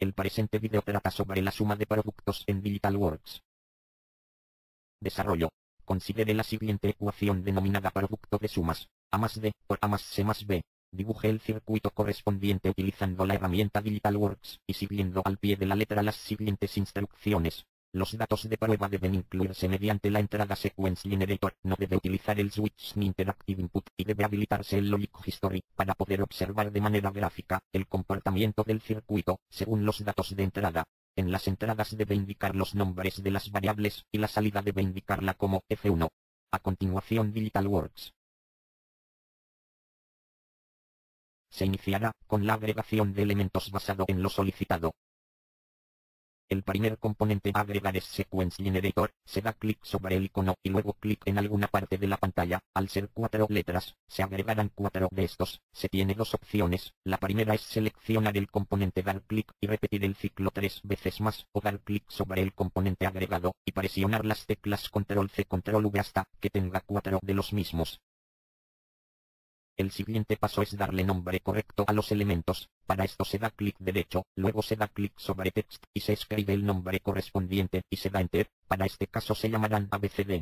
El presente video trata sobre la suma de productos en DigitalWorks. Desarrollo. Considere la siguiente ecuación denominada producto de sumas, A más D por A más C más B. Dibuje el circuito correspondiente utilizando la herramienta DigitalWorks y siguiendo al pie de la letra las siguientes instrucciones. Los datos de prueba deben incluirse mediante la entrada Sequence Generator, no debe utilizar el switch ni Interactive Input y debe habilitarse el Logic History para poder observar de manera gráfica el comportamiento del circuito según los datos de entrada. En las entradas debe indicar los nombres de las variables y la salida debe indicarla como F1. A continuación DigitalWorks. Se iniciará con la agregación de elementos basado en lo solicitado. El primer componente agregar Sequence Generator, se da clic sobre el icono y luego clic en alguna parte de la pantalla, al ser cuatro letras, se agregarán cuatro de estos, se tiene dos opciones, la primera es seleccionar el componente dar clic y repetir el ciclo tres veces más, o dar clic sobre el componente agregado, y presionar las teclas Control C Control V hasta que tenga cuatro de los mismos. El siguiente paso es darle nombre correcto a los elementos, para esto se da clic derecho, luego se da clic sobre text y se escribe el nombre correspondiente y se da enter, para este caso se llamarán ABCD.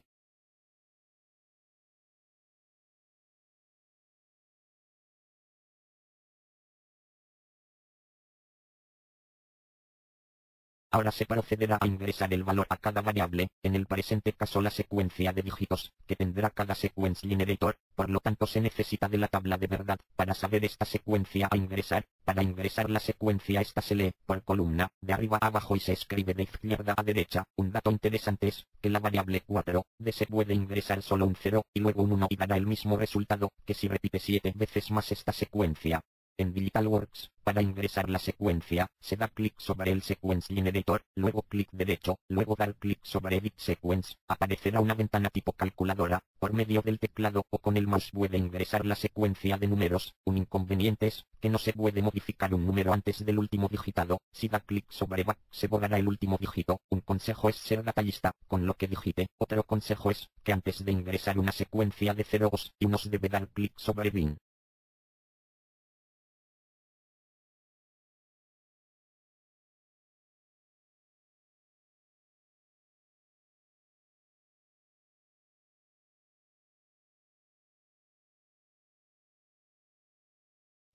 Ahora se procederá a ingresar el valor a cada variable, en el presente caso la secuencia de dígitos, que tendrá cada sequence generator, por lo tanto se necesita de la tabla de verdad, para saber esta secuencia a ingresar, para ingresar la secuencia esta se lee, por columna, de arriba a abajo y se escribe de izquierda a derecha, un dato interesante es, que la variable 4, de se puede ingresar solo un 0, y luego un 1 y dará el mismo resultado, que si repite 7 veces más esta secuencia, en DigitalWorks, para ingresar la secuencia, se da clic sobre el Sequence Generator, luego clic derecho, luego dar clic sobre Edit Sequence, aparecerá una ventana tipo calculadora, por medio del teclado o con el mouse puede ingresar la secuencia de números, un inconveniente es, que no se puede modificar un número antes del último digitado, si da clic sobre Back se borrará el último dígito, un consejo es ser detallista, con lo que digite, otro consejo es, que antes de ingresar una secuencia de ceros y unos debe dar clic sobre Bin.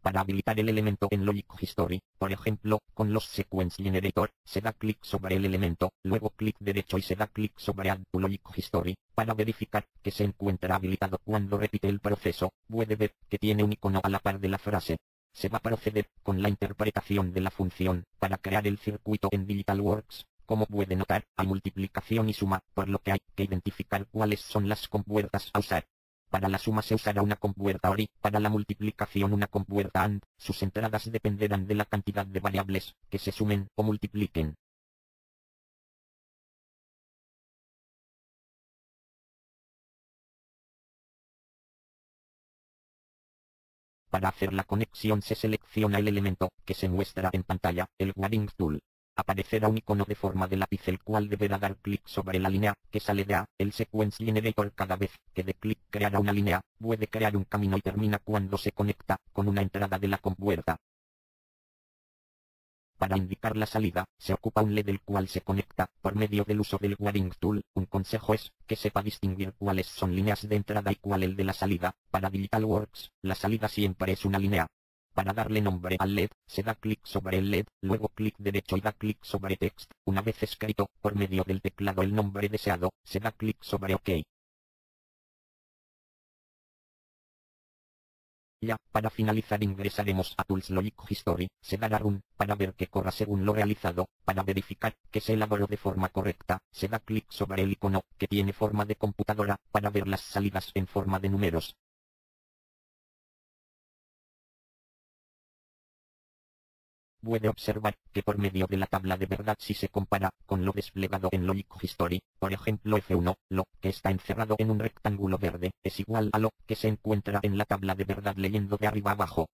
Para habilitar el elemento en Logic History, por ejemplo, con los Sequence Generator, se da clic sobre el elemento, luego clic derecho y se da clic sobre Add to Logic History, para verificar que se encuentra habilitado cuando repite el proceso, puede ver que tiene un icono a la par de la frase. Se va a proceder con la interpretación de la función, para crear el circuito en DigitalWorks. Como puede notar, hay multiplicación y suma, por lo que hay que identificar cuáles son las compuertas a usar. Para la suma se usará una compuerta OR y para la multiplicación una compuerta AND. Sus entradas dependerán de la cantidad de variables que se sumen o multipliquen. Para hacer la conexión se selecciona el elemento que se muestra en pantalla, el Waring Tool aparecerá un icono de forma de lápiz el cual deberá dar clic sobre la línea que sale de A. El Sequence Generator cada vez que de clic creará una línea, puede crear un camino y termina cuando se conecta con una entrada de la compuerta. Para indicar la salida, se ocupa un LED el cual se conecta por medio del uso del Waring Tool. Un consejo es que sepa distinguir cuáles son líneas de entrada y cuál el de la salida. Para DigitalWorks, la salida siempre es una línea, para darle nombre al LED, se da clic sobre el LED, luego clic derecho y da clic sobre Text. Una vez escrito, por medio del teclado el nombre deseado, se da clic sobre OK. Ya, para finalizar ingresaremos a Tools Logic History, se dará Run, para ver que corra según lo realizado, para verificar que se elaboró de forma correcta, se da clic sobre el icono, que tiene forma de computadora, para ver las salidas en forma de números, puede observar que por medio de la tabla de verdad si se compara con lo desplegado en Logic History, por ejemplo F1, lo que está encerrado en un rectángulo verde, es igual a lo que se encuentra en la tabla de verdad leyendo de arriba abajo,